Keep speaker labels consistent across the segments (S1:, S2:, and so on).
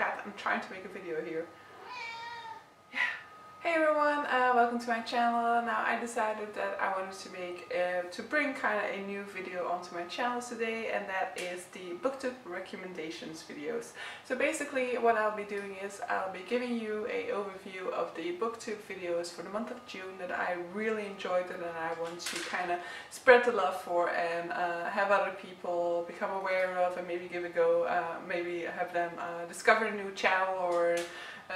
S1: cat. I'm trying to make a video here. Hey everyone, uh, welcome to my channel. Now I decided that I wanted to make, uh, to bring kind of a new video onto my channel today and that is the booktube recommendations videos. So basically what I'll be doing is I'll be giving you a overview of the booktube videos for the month of June that I really enjoyed and that I want to kind of spread the love for and uh, have other people become aware of and maybe give a go, uh, maybe have them uh, discover a new channel or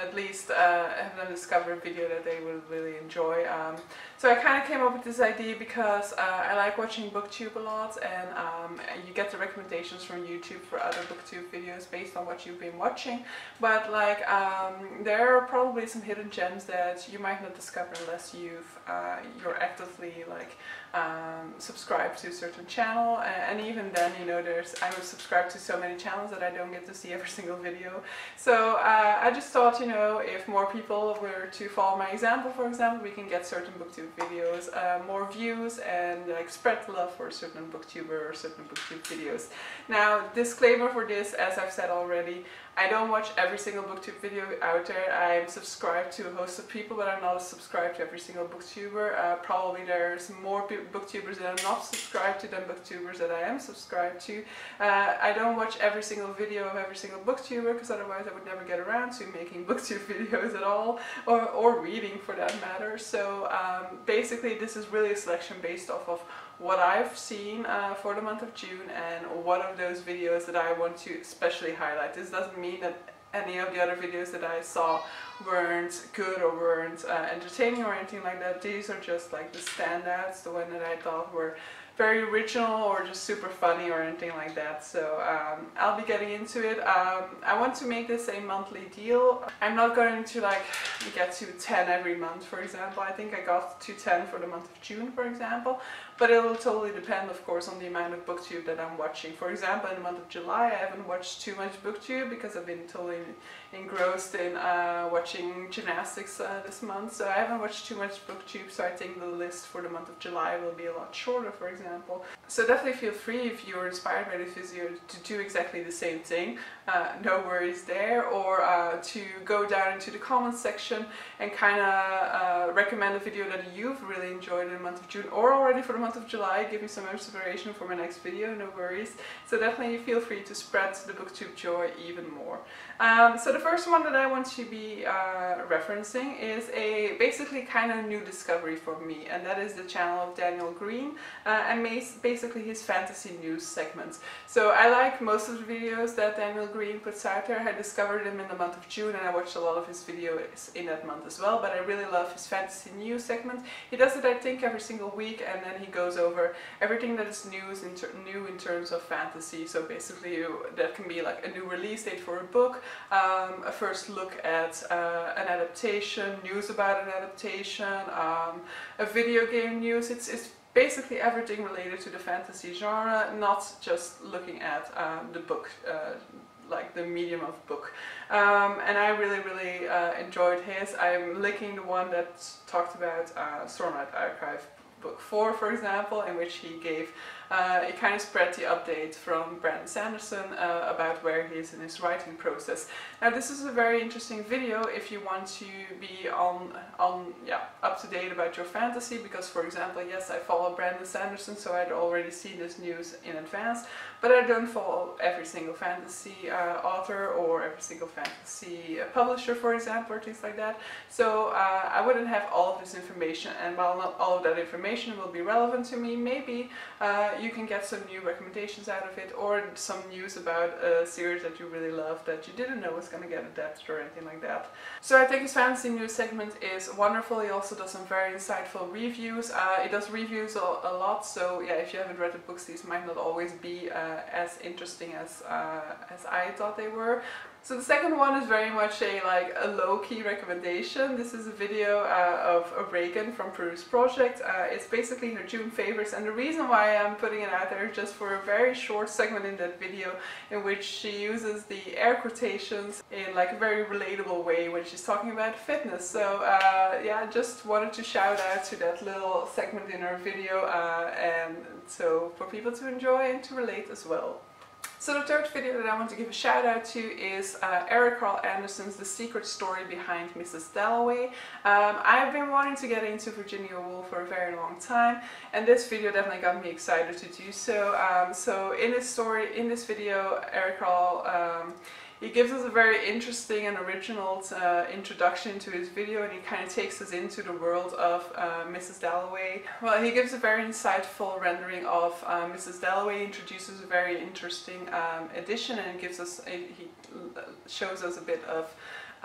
S1: at least uh, have them discover a video that they will really enjoy. Um, so I kind of came up with this idea because uh, I like watching booktube a lot and um, you get the recommendations from YouTube for other booktube videos based on what you've been watching but like um, there are probably some hidden gems that you might not discover unless you've uh, you're actively like um, subscribed to a certain channel and even then you know there's I'm subscribed to so many channels that I don't get to see every single video. So uh, I just thought you know if more people were to follow my example for example we can get certain booktube videos uh, more views and like spread love for certain booktuber or certain booktube videos. Now disclaimer for this as I've said already I don't watch every single booktube video out there. I'm subscribed to a host of people, but I'm not subscribed to every single booktuber. Uh, probably there's more booktubers that are not subscribed to than booktubers that I am subscribed to. Uh, I don't watch every single video of every single booktuber because otherwise I would never get around to making booktube videos at all, or, or reading for that matter. So um, basically this is really a selection based off of what I've seen uh, for the month of June and one of those videos that I want to especially highlight. This doesn't mean that any of the other videos that I saw weren't good or weren't uh, entertaining or anything like that. These are just like the standouts, the one that I thought were very original or just super funny or anything like that. So um, I'll be getting into it. Um, I want to make this a monthly deal. I'm not going to like get to 10 every month for example. I think I got to 10 for the month of June for example. But it will totally depend of course on the amount of booktube that I'm watching. For example in the month of July I haven't watched too much booktube because I've been totally engrossed in uh, watching gymnastics uh, this month. So I haven't watched too much booktube so I think the list for the month of July will be a lot shorter for example. So definitely feel free if you're inspired by this video to do exactly the same thing, uh, no worries there, or uh, to go down into the comments section and kind of uh, recommend a video that you've really enjoyed in the month of June or already for the month of July, give me some inspiration for my next video, no worries. So definitely feel free to spread the booktube joy even more. Um, so the first one that I want to be uh, referencing is a basically kind of new discovery for me and that is the channel of Daniel Greene uh, and basically his fantasy news segments. So I like most of the videos that Daniel Greene puts out there. I discovered him in the month of June and I watched a lot of his videos in that month as well but I really love his fantasy news segment. He does it I think every single week and then he goes over everything that is news in new in terms of fantasy. So basically that can be like a new release date for a book, um, a first look at uh, an adaptation, news about an adaptation, um, a video game news. It's, it's basically everything related to the fantasy genre, not just looking at um, the book, uh, like the medium of book. Um, and I really, really uh, enjoyed his. I'm linking the one that talked about uh, Stormlight Archive book 4 for example in which he gave uh, kind of spread the update from Brandon Sanderson uh, about where he is in his writing process. Now this is a very interesting video if you want to be on, on yeah, up to date about your fantasy because for example yes I follow Brandon Sanderson so I'd already seen this news in advance but I don't follow every single fantasy uh, author or every single fantasy uh, publisher for example or things like that so uh, I wouldn't have all of this information and while not all of that information will be relevant to me maybe uh, you can get some new recommendations out of it or some news about a series that you really love that you didn't know was going to get adapted or anything like that. So I think his fantasy news segment is wonderful. He also does some very insightful reviews. Uh, he does reviews a, a, lot, so yeah, if you haven't read the books, these might not always be uh, as interesting as, uh, as I thought they were. So the second one is very much a like a low-key recommendation. This is a video uh, of, Regan from Peruse Project. Uh, it's basically her June favorites and the reason why I'm putting it out there is just for a very short segment in that video in which she uses the air quotations in like a very relatable way when she's talking about fitness. So uh, yeah, just wanted to shout out to that little segment in her video uh, and so for people to enjoy and to relate as well. So the third video that I want to give a shout out to is uh, Eric Karl Anderson's The Secret Story Behind Mrs. Dalloway. Um, I've been wanting to get into Virginia Woolf for a very long time and this video definitely got me excited to do so. Um, so in this story, in this video, Eric Carl um, he gives us a very interesting and original uh, introduction to his video and he kind of takes us into the world of uh, Mrs. Dalloway. Well, he gives a very insightful rendering of uh, Mrs. Dalloway, introduces a very interesting um, edition and gives us, he shows us a bit of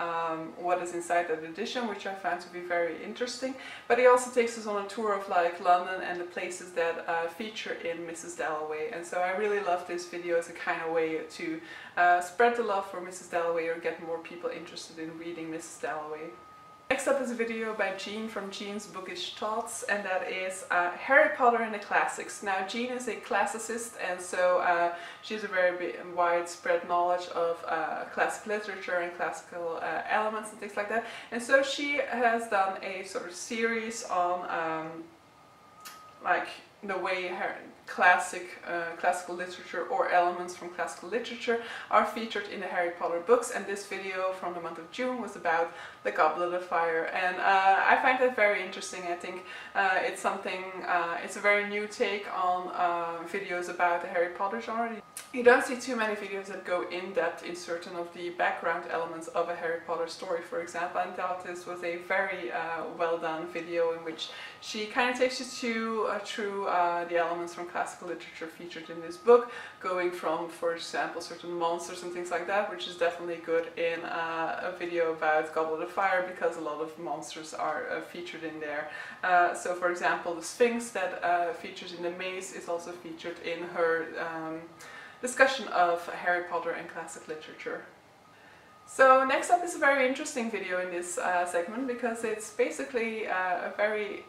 S1: um, what is inside that edition, which I found to be very interesting. But he also takes us on a tour of like London and the places that uh, feature in Mrs. Dalloway. And so I really love this video as a kind of way to uh, spread the love for Mrs. Dalloway or get more people interested in reading Mrs. Dalloway. Next up is a video by Jean from Jean's Bookish Thoughts and that is uh, Harry Potter and the Classics. Now Jean is a classicist and so uh, she has a very widespread knowledge of uh, classic literature and classical uh, elements and things like that and so she has done a sort of series on um, like the way her classic uh, classical literature or elements from classical literature are featured in the Harry Potter books and this video from the month of June was about the Goblet of Fire and uh, I find that very interesting. I think uh, it's something, uh, it's a very new take on uh, videos about the Harry Potter genre. You don't see too many videos that go in depth in certain of the background elements of a Harry Potter story for example and thought this was a very uh, well done video in which she kind of takes you to through the elements from classical literature featured in this book, going from, for example, certain monsters and things like that, which is definitely good in uh, a video about Goblet of Fire because a lot of monsters are uh, featured in there. Uh, so, for example, the Sphinx that uh, features in the maze is also featured in her um, discussion of Harry Potter and classic literature. So next up is a very interesting video in this uh, segment because it's basically uh, a very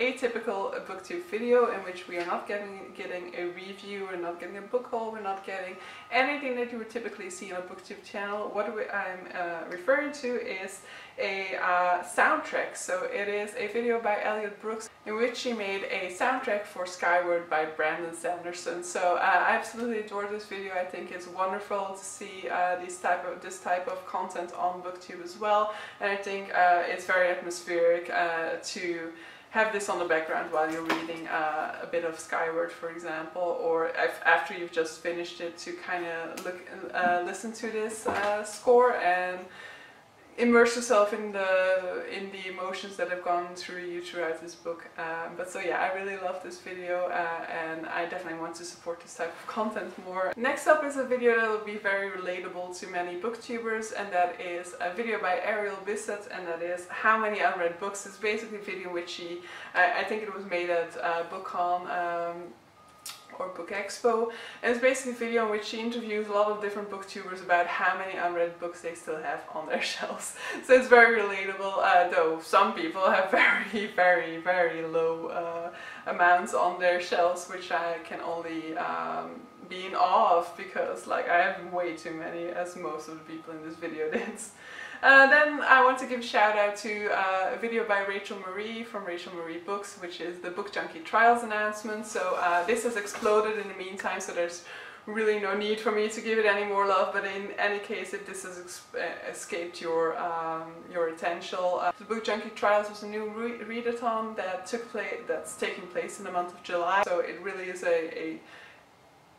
S1: atypical booktube video in which we are not getting getting a review, we're not getting a book haul, we're not getting anything that you would typically see on a booktube channel. What we, I'm uh, referring to is a uh, soundtrack. So it is a video by Elliot Brooks in which she made a soundtrack for Skyward by Brandon Sanderson. So uh, I absolutely adore this video. I think it's wonderful to see uh, this type of this type of content on booktube as well. And I think uh, it's very atmospheric uh, to have this on the background while you're reading uh, a bit of Skyward, for example, or after you've just finished it to kind of look, uh, listen to this uh, score and immerse yourself in the in the emotions that have gone through you throughout this book. Um, but so yeah, I really love this video uh, and I definitely want to support this type of content more. Next up is a video that will be very relatable to many booktubers and that is a video by Ariel Bissett and that is How Many Unread Books. It's basically a video which she, I, I think it was made at uh, BookCon um, or Book Expo and it's basically a video in which she interviews a lot of different booktubers about how many unread books they still have on their shelves. So it's very relatable, uh, though some people have very, very, very low uh, amounts on their shelves, which I can only um, be in awe of because like I have way too many as most of the people in this video did. Uh, then I want to give a shout out to uh, a video by Rachael Marie from Rachael Marie Books, which is the Book Junkie Trials announcement. So uh, this has exploded in the meantime, so there's really no need for me to give it any more love. But in any case, if this has uh, escaped your um, your attention, uh, the Book Junkie Trials was a new re readathon that took place that's taking place in the month of July. So it really is a, a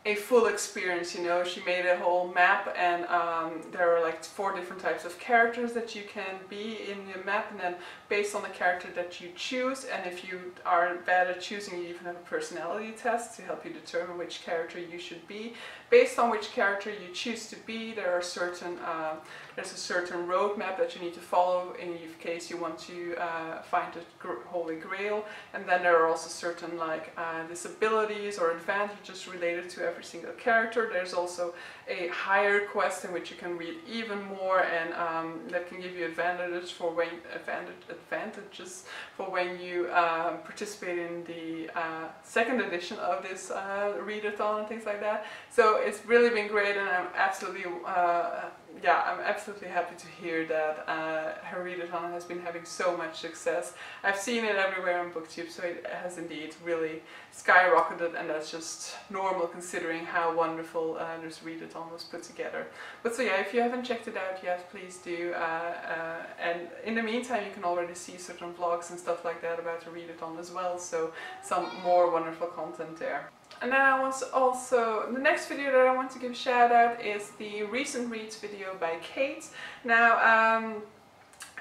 S1: a full experience, you know. She made a whole map and um, there are like four different types of characters that you can be in your map and then based on the character that you choose and if you are bad at choosing you even have a personality test to help you determine which character you should be. Based on which character you choose to be there are certain uh, there's a certain roadmap that you need to follow in case you want to uh, find the Holy Grail and then there are also certain like uh, disabilities or advantages related to every single character. There's also a higher quest in which you can read even more and um, that can give you advantages for when advantage, advantages for when you uh, participate in the uh, second edition of this uh, readathon and things like that. So it's really been great and I'm absolutely uh, yeah, I'm absolutely happy to hear that uh, her readathon has been having so much success. I've seen it everywhere on BookTube, so it has indeed really skyrocketed, and that's just normal considering how wonderful uh, this readathon was put together. But so yeah, if you haven't checked it out yet, please do. Uh, uh, and in the meantime, you can already see certain vlogs and stuff like that about the readathon as well, so some more wonderful content there. And then I want to also, the next video that I want to give a shout out is the recent reads video by Kate. Now, um,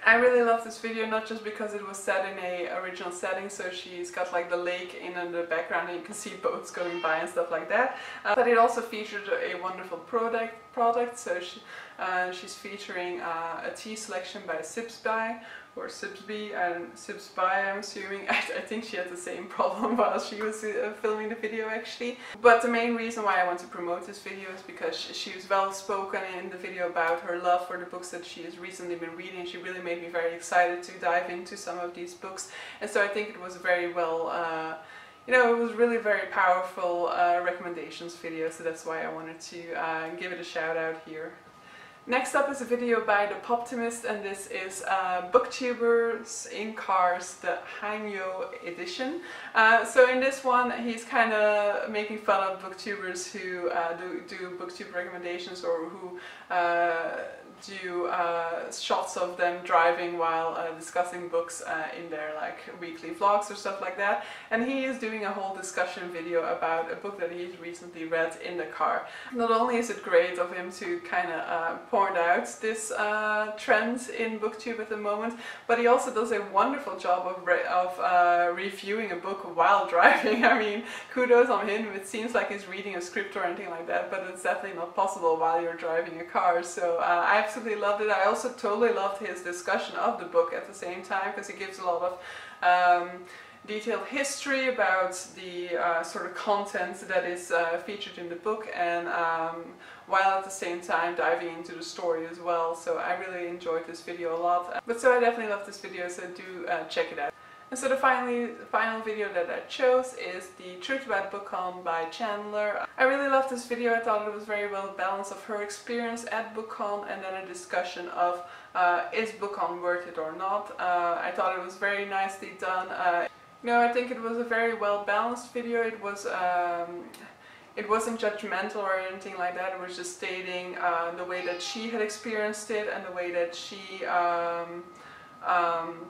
S1: I really love this video not just because it was set in a original setting so she's got like the lake in the background and you can see boats going by and stuff like that uh, but it also featured a wonderful product product so she, uh, she's featuring uh, a tea selection by Sips by or Sibsby and Sibsby I'm assuming. I, I, think she had the same problem while she was uh, filming the video actually. But the main reason why I want to promote this video is because she, she was well spoken in the video about her love for the books that she has recently been reading. She really made me very excited to dive into some of these books and so I think it was very well uh, you know, it was really very powerful uh, recommendations video, so that's why I wanted to uh, give it a shout out here. Next up is a video by The Poptimist and this is uh, Booktubers in Cars, the Haimyo edition. Uh, so in this one he's kind of making fun of booktubers who uh, do, do booktube recommendations or who uh, do uh, shots of them driving while uh, discussing books uh, in their like weekly vlogs or stuff like that and he is doing a whole discussion video about a book that he's recently read in the car. Not only is it great of him to kind of uh, point out this uh, trend in booktube at the moment but he also does a wonderful job of, re of uh, reviewing a book while driving. I mean kudos on him, it seems like he's reading a script or anything like that but it's definitely not possible while you're driving a car so I absolutely loved it. I also totally loved his discussion of the book at the same time because he gives a lot of um, detailed history about the uh, sort of content that is uh, featured in the book and um, while at the same time diving into the story as well. So I really enjoyed this video a lot. But so I definitely love this video so do uh, check it out. And so the finally, final video that I chose is the Truth About BookCon by Chandler. I really loved this video, I thought it was very well balanced of her experience at BookCon and then a discussion of uh, is BookCon worth it or not. Uh, I thought it was very nicely done. Uh, no, I think it was a very well balanced video. It was um, it wasn't judgmental or anything like that. It was just stating uh, the way that she had experienced it and the way that she um, um,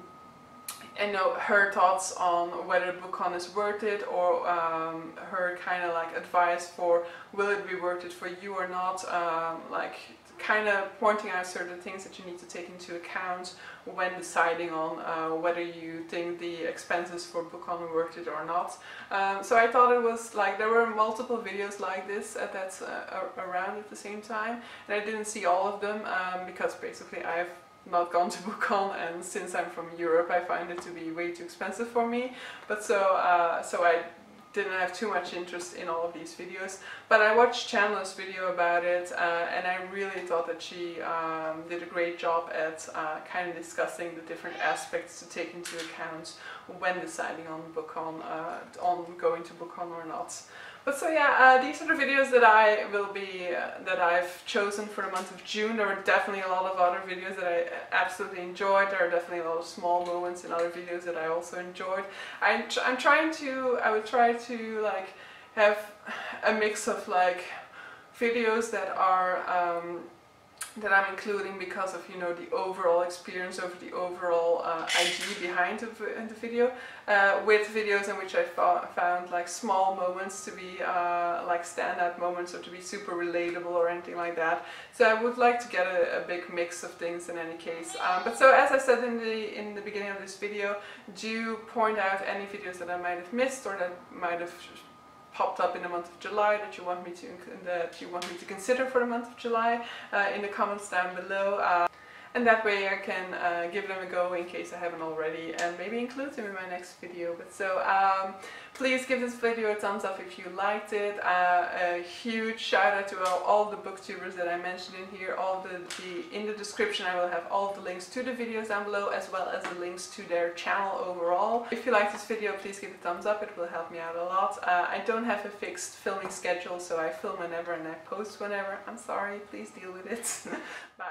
S1: and know her thoughts on whether BookCon is worth it or um, her kind of like advice for will it be worth it for you or not um, like kind of pointing out certain things that you need to take into account when deciding on uh, whether you think the expenses for BookCon are worth it or not. Um, so I thought it was like there were multiple videos like this at that uh, around at the same time and I didn't see all of them um, because basically I've not gone to BookCon and since I'm from Europe I find it to be way too expensive for me but so uh, so I didn't have too much interest in all of these videos but I watched Chandler's video about it uh, and I really thought that she um, did a great job at uh, kind of discussing the different aspects to take into account when deciding on BookCon, uh, on going to BookCon or not. But so yeah, uh, these are the videos that I will be, uh, that I've chosen for the month of June. There are definitely a lot of other videos that I absolutely enjoyed. There are definitely a lot of small moments in other videos that I also enjoyed. I'm, tr I'm trying to, I would try to like have a mix of like videos that are um, that I'm including because of you know the overall experience of the overall uh, idea behind the, the video uh, with videos in which I found like small moments to be uh, like standout moments or to be super relatable or anything like that. So I would like to get a, a big mix of things in any case. Um, but so as I said in the in the beginning of this video do you point out any videos that I might have missed or that might have popped up in the month of July that you want me to that you want me to consider for the month of July uh, in the comments down below. Uh, and that way I can uh, give them a go in case I haven't already and maybe include them in my next video. But so um, please give this video a thumbs up if you liked it. Uh, a huge shout out to all, all, the booktubers that I mentioned in here. All the, the in the description I will have all the links to the videos down below as well as the links to their channel overall. If you like this video please give it a thumbs up, it will help me out a lot. Uh, I don't have a fixed filming schedule so I film whenever and I post whenever. I'm sorry, please deal with it. Bye.